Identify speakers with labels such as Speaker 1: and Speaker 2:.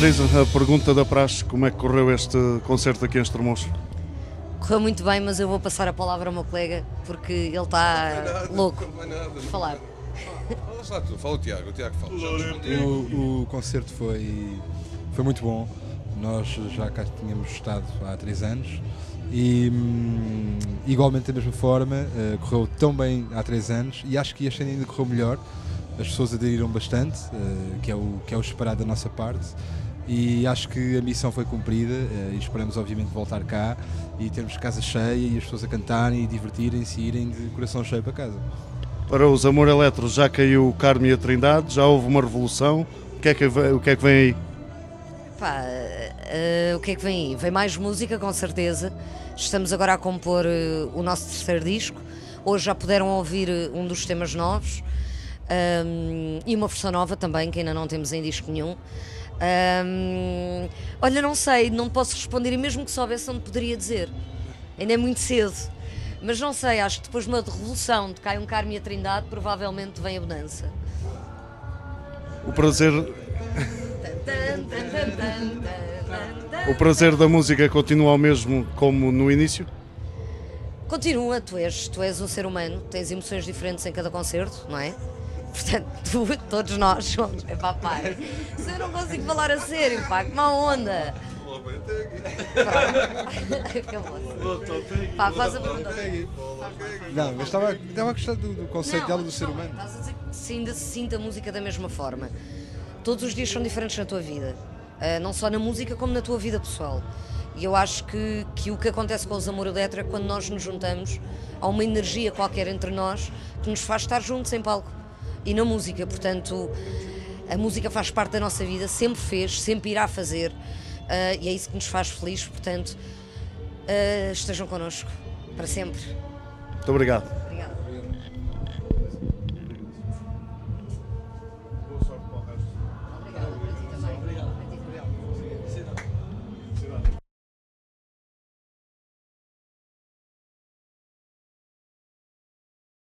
Speaker 1: Marisa, a pergunta da praxe, como é que correu este concerto aqui em Estremoz?
Speaker 2: Correu muito bem, mas eu vou passar a palavra ao meu colega porque ele está louco de falar.
Speaker 3: Fala só tu, fala o Tiago, o Tiago fala.
Speaker 4: O, o concerto foi, foi muito bom. Nós já cá tínhamos estado há três anos e hum, igualmente da mesma forma, eh, correu tão bem há três anos e acho que este ano ainda correu melhor. As pessoas aderiram bastante, eh, que, é o, que é o esperado da nossa parte. E acho que a missão foi cumprida eh, e esperamos obviamente voltar cá e termos casa cheia e as pessoas a cantarem e divertirem-se e irem de coração cheio para casa.
Speaker 1: Para os Amor Eletro já caiu o Carmo e a Trindade, já houve uma revolução. O que é que, vem- o que, é que vem aí?
Speaker 2: Pá, eh, o que é que vem aí? Vem mais música, com certeza. Estamos agora a compor eh, o nosso terceiro disco. Hoje já puderam ouvir um dos temas novos Ahm, e uma versão nova também, que ainda não temos em disco nenhum. Olha, não sei, não posso responder e mesmo que soubesse, não poderia dizer. Ainda é muito cedo. Mas não sei, acho que depois de uma revolução de cai um Carme e a Trindade, provavelmente vem a bonança.
Speaker 1: O prazer, o prazer da música continua o mesmo como no início?
Speaker 2: Continua, tu és, tu és um ser humano, tens emoções diferentes em cada concerto, não é? Portanto, tu, todos nós somos. É pá, pai. Se eu não consigo falar a sério, pá, que má onda! Pá, faz a pergunta.
Speaker 4: Não, mas estava, estava a gostar do, do conceito dela do ser humano.
Speaker 2: Estás a dizer que se ainda se sinta a música da mesma forma. Todos os dias são diferentes na tua vida, Ah, não só na música como na tua vida pessoal. E eu acho que, que o que acontece com os Amor Eletro é quando nós nos juntamos, há uma energia qualquer entre nós que nos faz estar juntos em palco e na música. Portanto, a música faz parte da nossa vida, sempre fez, sempre irá fazer, ah, e é isso que nos faz felizes. Portanto, ah, estejam connosco para sempre.
Speaker 1: Muito obrigado.
Speaker 2: Obrigada.